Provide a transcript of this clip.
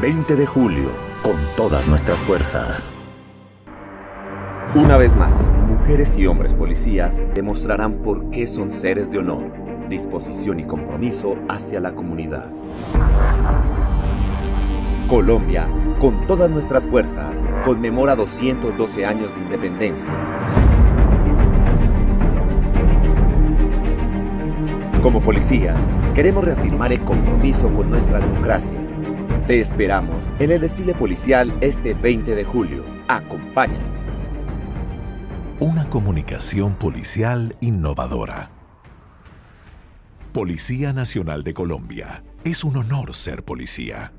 20 de julio, con todas nuestras fuerzas. Una vez más, mujeres y hombres policías demostrarán por qué son seres de honor, disposición y compromiso hacia la comunidad. Colombia, con todas nuestras fuerzas, conmemora 212 años de independencia. Como policías, queremos reafirmar el compromiso con nuestra democracia. Te esperamos en el desfile policial este 20 de julio. Acompáñanos. Una comunicación policial innovadora. Policía Nacional de Colombia. Es un honor ser policía.